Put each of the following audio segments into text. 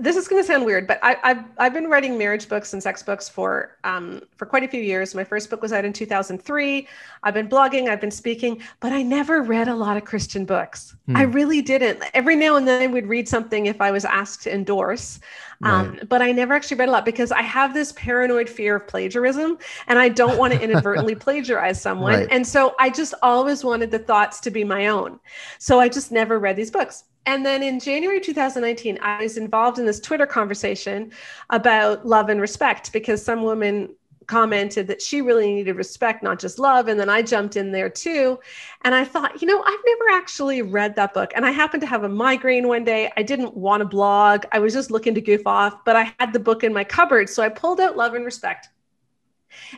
this is going to sound weird, but I, have I've been writing marriage books and sex books for um, for quite a few years. My first book was out in 2003. I've been blogging, I've been speaking, but I never read a lot of Christian books. Hmm. I really didn't. Every now and then I would read something if I was asked to endorse, um, right. but I never actually read a lot because I have this paranoid fear of plagiarism, and I don't want to inadvertently plagiarize someone. Right. And so I just always wanted the thoughts to be my own. So I just never read these books. And then in January 2019, I was involved in this Twitter conversation about love and respect because some woman commented that she really needed respect, not just love. And then I jumped in there too. And I thought, you know, I've never actually read that book. And I happened to have a migraine one day. I didn't want to blog, I was just looking to goof off, but I had the book in my cupboard. So I pulled out Love and Respect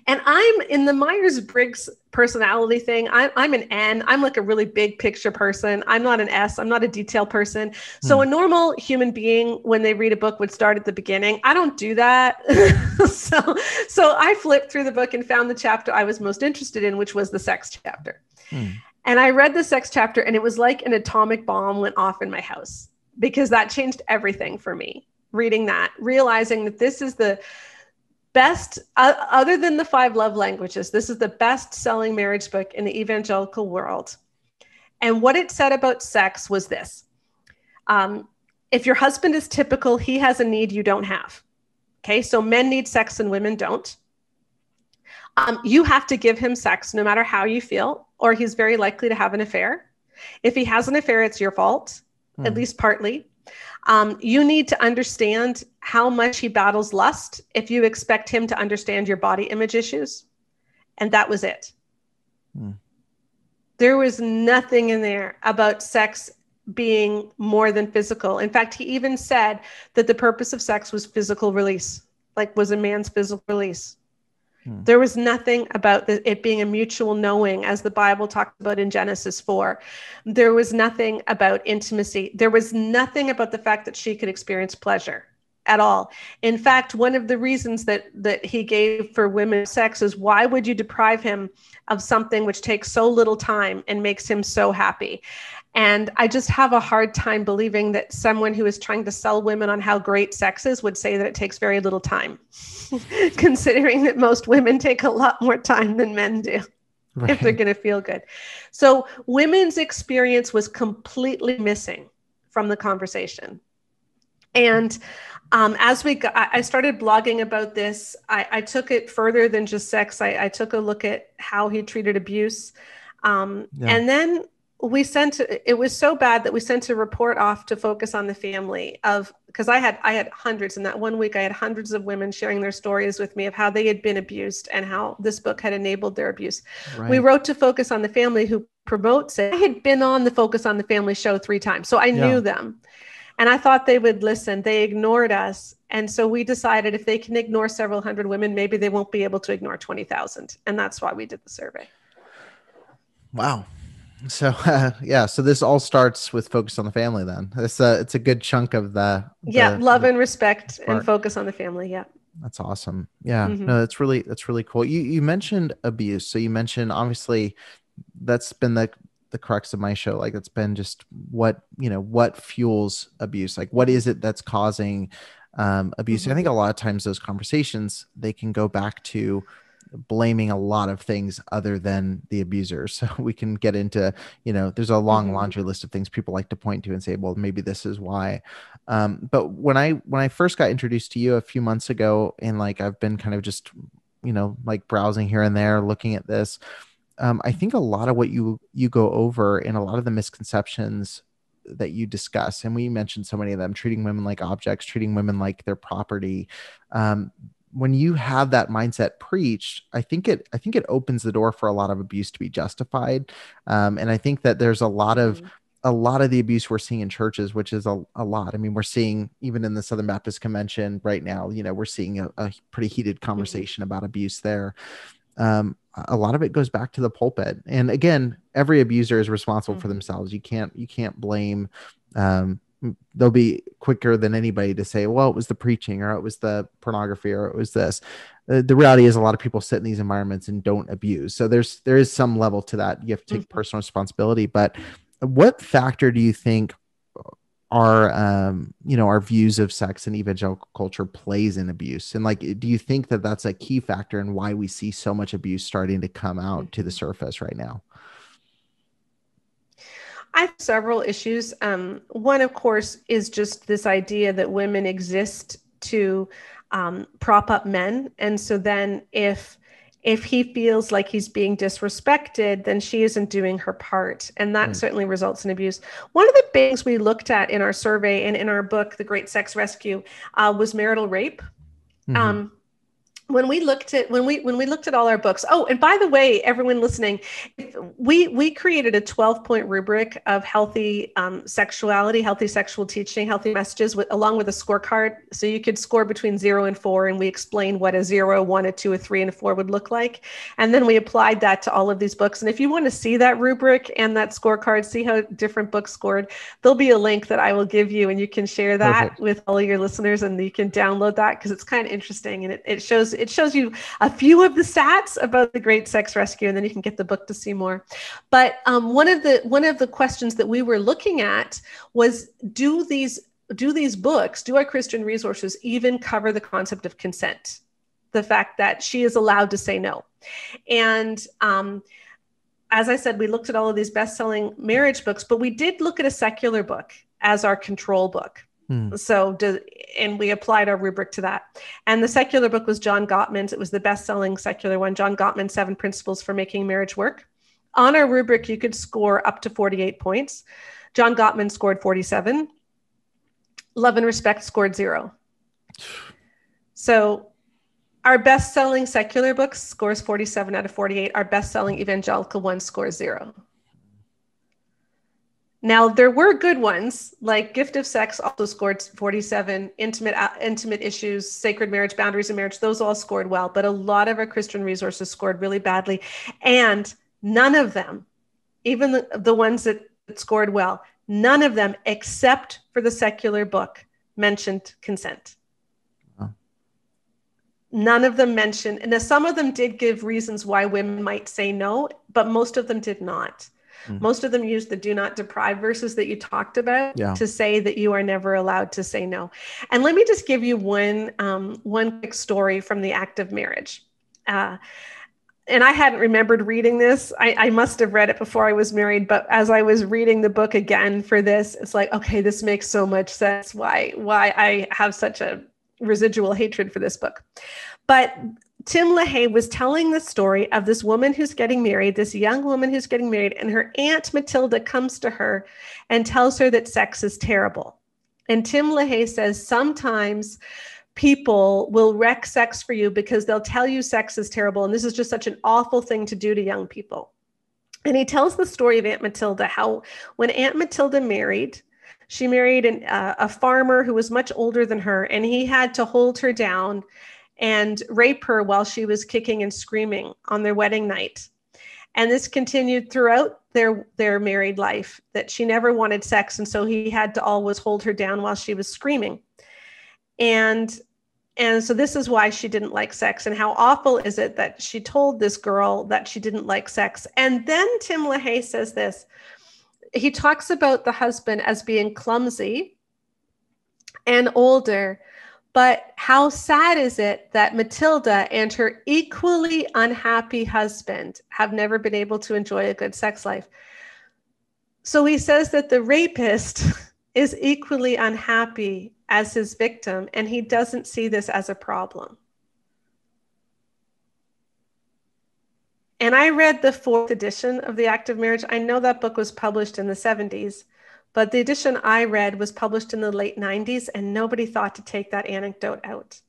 and I'm in the Myers Briggs personality thing. I'm, I'm an N. I'm like a really big picture person. I'm not an S. I'm not a detail person. So hmm. a normal human being, when they read a book, would start at the beginning. I don't do that. so, so I flipped through the book and found the chapter I was most interested in, which was the sex chapter. Hmm. And I read the sex chapter, and it was like an atomic bomb went off in my house because that changed everything for me. Reading that, realizing that this is the best uh, other than the five love languages this is the best selling marriage book in the evangelical world. And what it said about sex was this. Um, if your husband is typical he has a need you don't have. Okay so men need sex and women don't. Um, you have to give him sex no matter how you feel or he's very likely to have an affair. If he has an affair it's your fault hmm. at least partly um, you need to understand how much he battles lust if you expect him to understand your body image issues. And that was it. Hmm. There was nothing in there about sex being more than physical. In fact, he even said that the purpose of sex was physical release, like was a man's physical release. Hmm. There was nothing about the, it being a mutual knowing, as the Bible talks about in Genesis 4. There was nothing about intimacy. There was nothing about the fact that she could experience pleasure at all. In fact, one of the reasons that that he gave for women sex is why would you deprive him of something which takes so little time and makes him so happy? And I just have a hard time believing that someone who is trying to sell women on how great sex is would say that it takes very little time, considering that most women take a lot more time than men do. Right. If they're going to feel good. So, women's experience was completely missing from the conversation. And um, as we got, I started blogging about this, I, I, took it further than just sex. I, I, took a look at how he treated abuse. Um, yeah. And then we sent it was so bad that we sent a report off to focus on the family of because i had i had hundreds in that one week i had hundreds of women sharing their stories with me of how they had been abused and how this book had enabled their abuse. Right. we wrote to focus on the family who promotes it. I had been on the focus on the family show three times so i yeah. knew them. And i thought they would listen. They ignored us. And so we decided if they can ignore several hundred women maybe they won't be able to ignore 20000 and that's why we did the survey. Wow so uh, yeah, so this all starts with focus on the family. Then it's a it's a good chunk of the, the yeah love the and respect and focus on the family. Yeah, that's awesome. Yeah, mm-hmm. no, that's really that's really cool. You you mentioned abuse, so you mentioned obviously that's been the the crux of my show. Like it's been just what you know what fuels abuse. Like what is it that's causing um, abuse? Mm-hmm. I think a lot of times those conversations they can go back to blaming a lot of things other than the abuser. So we can get into, you know, there's a long mm-hmm. laundry list of things people like to point to and say, well, maybe this is why. Um, but when I when I first got introduced to you a few months ago, and like I've been kind of just, you know, like browsing here and there, looking at this. Um, I think a lot of what you you go over and a lot of the misconceptions that you discuss and we mentioned so many of them treating women like objects treating women like their property um, when you have that mindset preached i think it i think it opens the door for a lot of abuse to be justified um, and i think that there's a lot of mm-hmm. a lot of the abuse we're seeing in churches which is a, a lot i mean we're seeing even in the southern baptist convention right now you know we're seeing a, a pretty heated mm-hmm. conversation mm-hmm. about abuse there um, a lot of it goes back to the pulpit and again every abuser is responsible mm-hmm. for themselves you can't you can't blame um, they'll be quicker than anybody to say, well, it was the preaching or it was the pornography or it was this. Uh, the reality is a lot of people sit in these environments and don't abuse. So there's there is some level to that. You have to take mm-hmm. personal responsibility. But what factor do you think our um you know our views of sex and evangelical culture plays in abuse and like do you think that that's a key factor in why we see so much abuse starting to come out to the mm-hmm. surface right now I have several issues. Um, one, of course, is just this idea that women exist to um, prop up men, and so then if if he feels like he's being disrespected, then she isn't doing her part. And that mm. certainly results in abuse. One of the things we looked at in our survey and in our book, The Great Sex Rescue, uh, was marital rape. Mm-hmm. Um, when we looked at when we when we looked at all our books oh and by the way everyone listening we we created a 12 point rubric of healthy um, sexuality healthy sexual teaching healthy messages with, along with a scorecard. So you could score between zero and four and we explained what a zero one a two a three and a four would look like. And then we applied that to all of these books. And if you want to see that rubric and that scorecard see how different books scored there'll be a link that i will give you and you can share that Perfect. with all your listeners and you can download that because it's kind of interesting and it, it shows it shows you a few of the stats about the Great Sex Rescue, and then you can get the book to see more. But um, one of the one of the questions that we were looking at was do these do these books, do our Christian resources even cover the concept of consent? The fact that she is allowed to say no. And um, as I said, we looked at all of these best selling marriage books, but we did look at a secular book as our control book. Hmm. So, and we applied our rubric to that. And the secular book was John Gottman's. It was the best selling secular one, John Gottman's Seven Principles for Making Marriage Work. On our rubric, you could score up to 48 points. John Gottman scored 47. Love and Respect scored zero. So, our best selling secular book scores 47 out of 48. Our best selling evangelical one scores zero. Now there were good ones, like Gift of Sex also scored 47. Intimate uh, intimate issues, sacred marriage, boundaries of marriage, those all scored well. But a lot of our Christian resources scored really badly, and none of them, even the, the ones that, that scored well, none of them, except for the secular book, mentioned consent. None of them mentioned, and some of them did give reasons why women might say no, but most of them did not. Mm. Most of them use the do not deprive verses that you talked about yeah. to say that you are never allowed to say no. And let me just give you one um, one quick story from the act of marriage. Uh, and I hadn't remembered reading this. I, I, must have read it before I was married, but as I was reading the book again for this, it's like, okay, this makes so much sense. Why why I have such a residual hatred for this book. But Tim LaHaye was telling the story of this woman who's getting married, this young woman who's getting married, and her aunt Matilda comes to her and tells her that sex is terrible. And Tim LaHaye says sometimes people will wreck sex for you because they'll tell you sex is terrible. And this is just such an awful thing to do to young people. And he tells the story of Aunt Matilda how when Aunt Matilda married, she married an, uh, a farmer who was much older than her, and he had to hold her down and rape her while she was kicking and screaming on their wedding night. And this continued throughout their their married life that she never wanted sex and so he had to always hold her down while she was screaming. And and so this is why she didn't like sex and how awful is it that she told this girl that she didn't like sex. And then Tim LaHaye says this. He talks about the husband as being clumsy and older but how sad is it that Matilda and her equally unhappy husband have never been able to enjoy a good sex life? So he says that the rapist is equally unhappy as his victim, and he doesn't see this as a problem. And I read the fourth edition of The Act of Marriage. I know that book was published in the 70s. But the edition I read was published in the late 90s, and nobody thought to take that anecdote out.